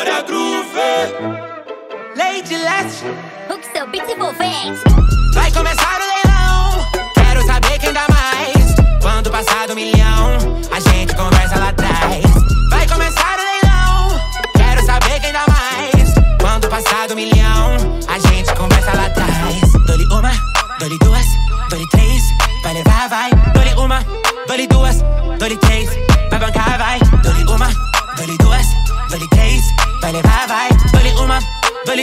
Glória Groove. Lady Leste. O que seu beat envolvente. Vai começar o leilão. Quero saber quem dá mais. Quando passar do milhão, a gente conversa lá atrás. Vai começar o leilão. Quero saber quem dá mais. Quando passar do milhão, a gente conversa lá atrás. Dole uma, dole duas,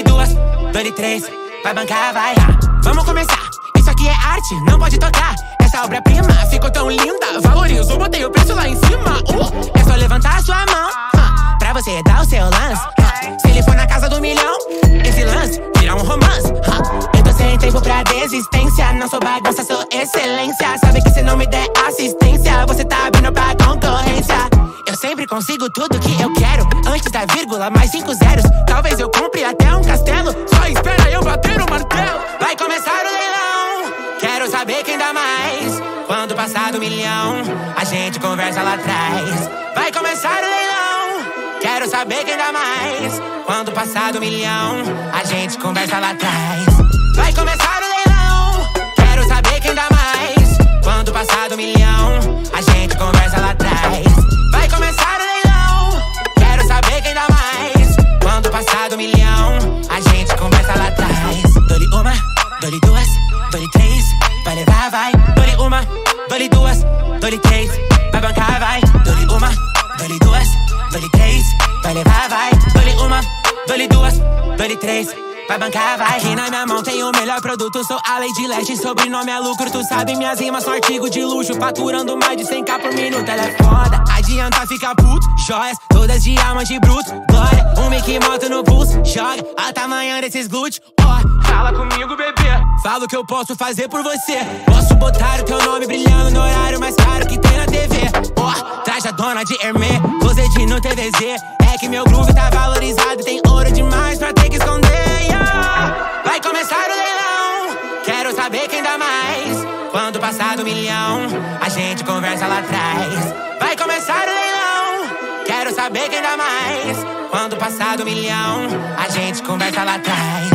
dole duas, três. Vai bancar, vai. Vamos começar. Isso aqui é arte, não pode tocar. Essa obra-prima ficou tão linda. Valorizo, botei o preço lá em cima. Uh, é só levantar sua mão. uh, pra você dar o seu lance. uh. se ele for na casa do milhão, esse lance vira um romance. uh. eu tô sem tempo pra desistência. Não sou bagunça, sou excelência. Sabe que se não me der assistência, você tá abrindo pra concorrência. Eu sempre consigo tudo que eu quero. Antes da vírgula, mais cinco zeros. Talvez eu compre Saber quem dá mais. Quando passar do milhão, a gente conversa lá atrás. Vai começar o leilão. Quero saber quem dá mais. Quando passar do milhão, a gente conversa lá atrás. Vai começar o leilão. Quero saber quem dá mais. Quando passar do milhão, a gente conversa lá atrás. Vai começar o leilão. Quero saber quem dá mais. Quando passar do milhão, Vai levar, vai. Dole uma, dole duas, dole três. Vai bancar, vai. Dole uma, dole duas, dole três. Vai levar, vai. Dole uma, dole duas, dole três. Vai bancar, vai. Aqui na minha mão tem o melhor produto. Sou a Lady Leste, sobrenome é lucro. Tu sabe, minhas rimas são artigo de luxo. Faturando mais de 100k por minuto. Ela é foda, adianta ficar puto. Joias, todas de bruto. Glória, um Mickey moto no pulso. Joga a tamanho desses glúteos. Ó, fala comigo, bebê. Fala o que eu posso fazer por você. Posso botar o teu nome brilhando no horário mais caro que tem na TV. Ó, traje a dona de Hermès, closet no TVZ. É que meu groove tá valorizado e tem ouro demais pra ter que esconder. yeah. Vai começar o leilão. Quero saber quem dá mais. Quando passar do milhão, a gente conversa lá atrás. Vai começar o leilão. Quero saber quem dá mais. Quando passar do milhão, a gente conversa lá atrás.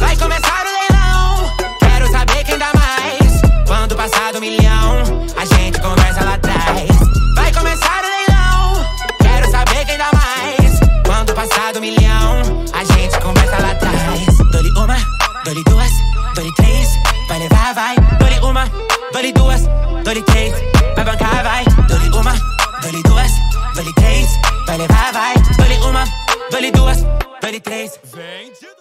Vai começar a gente conversa lá atrás. Dole uma, dole duas, dole três. Vai levar, vai. Dole uma, dole duas, dole três. Vai bancar, vai. Dole uma, dole duas, dole três. Vai levar, vai. Dole uma, dole duas, dole três. Vem